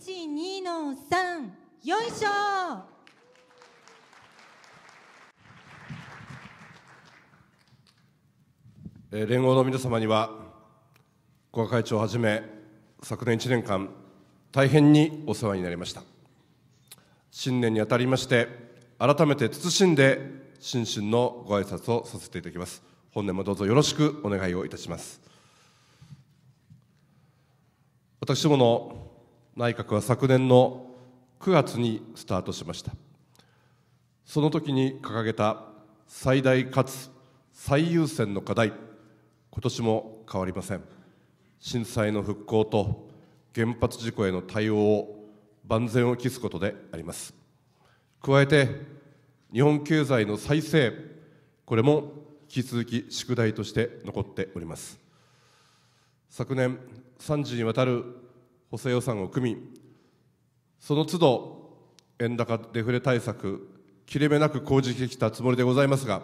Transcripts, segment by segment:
12の3よいしょえ連合の皆様には古賀会長をはじめ昨年1年間大変にお世話になりました。新年にあたりまして改めて謹んで心身のご挨拶をさせていただきます。本年もどうぞよろしくお願いをいたします。私どもの内閣は昨年の9月にスタートしました。その時に掲げた最大かつ最優先の課題今年も変わりません。震災の復興と原発事故への対応を万全を期すことであります。加えて日本経済の再生これも引き続き宿題として残っております。昨年3次にわたる補正予算を組みその都度円高デフレ対策切れ目なく講じてきたつもりでございますが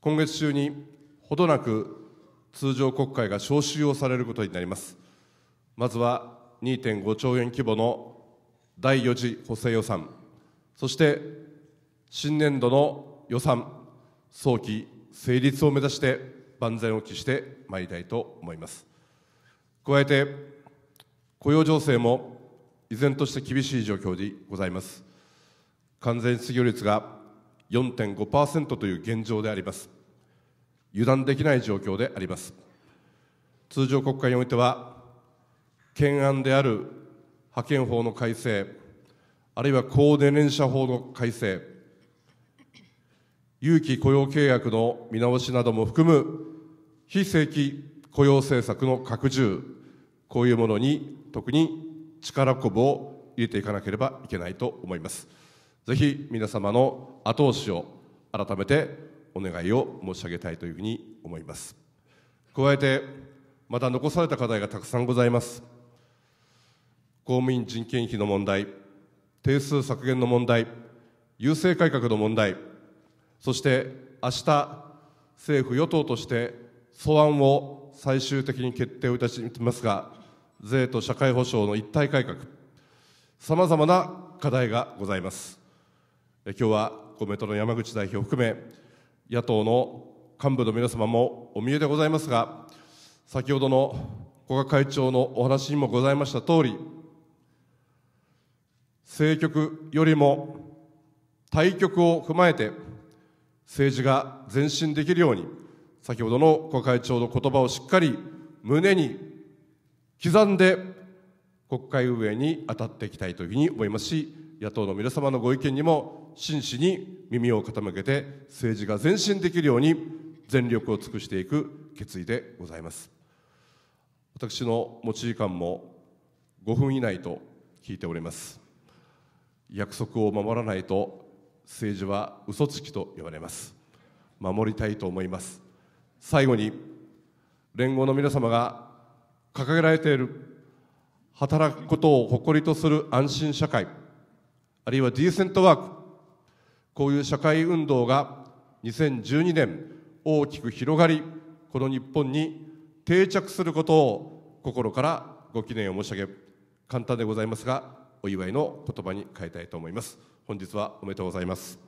今月中にほどなく通常国会が召集をされることになります。まずは2.5兆円規模の第4次補正予算そして新年度の予算早期成立を目指して万全を期してまいりたいと思います。加えて雇用情勢も依然として厳しい状況にございます。完全失業率が4.5%という現状であります。油断できない状況であります。通常国会においては懸案である派遣法の改正あるいは高年齢者法の改正有期雇用契約の見直しなども含む非正規雇用政策の拡充こういうものに特に力こぶを入れていかなければいけないと思います。ぜひ皆様の後押しを改めてお願いを申し上げたいというふうに思います。加えてまた残された課題がたくさんございます。公務員人件費の問題定数削減の問題郵政改革の問題そして明日政府与党として素案を最終的に決定をいたしますが税と社会保障の一体改革。さまざまな課題がございます。今日は公明党の山口代表を含め野党の幹部の皆様もお見えでございますが先ほどの古賀会長のお話にもございました通り政局よりも対局を踏まえて政治が前進できるように先ほどの古賀会長の言葉をしっかり胸に刻んで国会運営に当たっていきたいというふうに思いますし野党の皆様のご意見にも真摯に耳を傾けて政治が前進できるように全力を尽くしていく決意でございます。私の持ち時間も5分以内と聞いております。約束を守らないと政治は嘘つきと言われます。守りたいと思います。最後に連合の皆様が掲げられている働くことを誇りとする安心社会あるいはディーセントワークこういう社会運動が2012年大きく広がりこの日本に定着することを心からご記念を申し上げ簡単でございますがお祝いの言葉に変えたいと思います。本日はおめでとうございます。